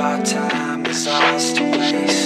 our time is ours to waste.